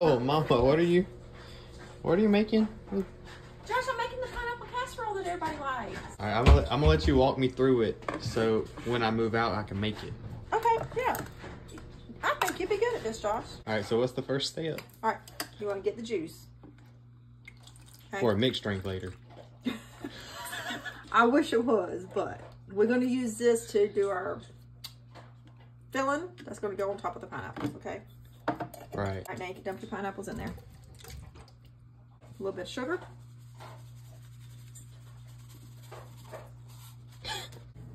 Oh, Mama, what are you? What are you making? Josh, I'm making the pineapple casserole that everybody likes. All right, I'm gonna, I'm gonna let you walk me through it, so when I move out, I can make it. Okay, yeah. I think you'd be good at this, Josh. All right, so what's the first step? All right, you want to get the juice. Okay. Or a mixed drink later. I wish it was, but we're going to use this to do our filling. That's going to go on top of the pineapples, okay? Right. All right, now you can dump your pineapples in there. A little bit of sugar.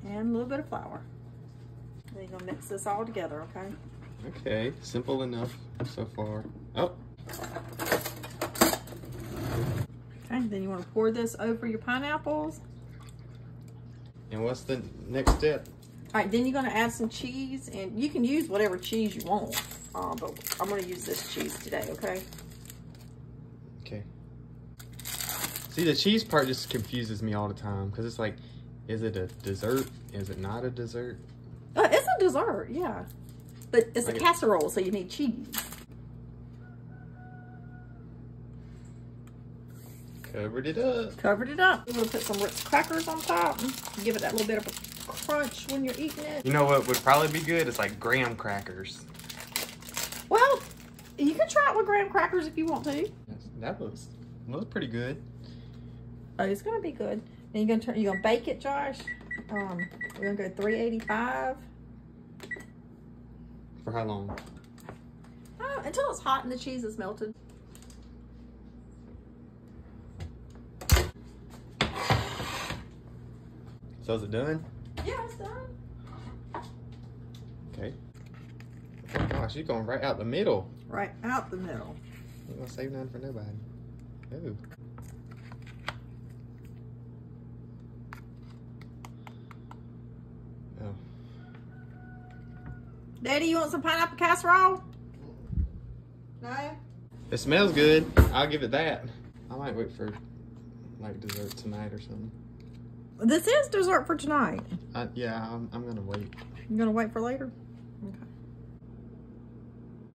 And a little bit of flour. Then you're going to mix this all together, okay? Okay, simple enough so far. Oh, Okay, then you want to pour this over your pineapples. and what's the next step? All right, then you're going to add some cheese, and you can use whatever cheese you want, uh, but I'm going to use this cheese today, okay? Okay. See, the cheese part just confuses me all the time because it's like, is it a dessert? Is it not a dessert? Uh, it's a dessert, yeah. But it's a Okay. casserole, so you need cheese. Covered it up. Covered it up. We're going to put some Ritz crackers on top. Give it that little bit of a crunch when you're eating it. You know what would probably be good? It's like graham crackers. Well, you can try it with graham crackers if you want to. That looks looks pretty good. Oh, it's going to be good. And you're going to turn, you're going to bake it, Josh. Um, we're going to go 385 For how long? uh, until it's hot and the cheese is melted. So is it done? Yeah, it's done. Okay. Oh gosh, you're going right out the middle. Right out the middle. Ain't gonna save none for nobody. Ooh. Oh. Daddy, you want some pineapple casserole? No? It smells good. I'll give it that. I might wait for like dessert tonight or something. This is dessert for tonight. I, yeah, I'm, I'm gonna wait. You gonna wait for later? Okay.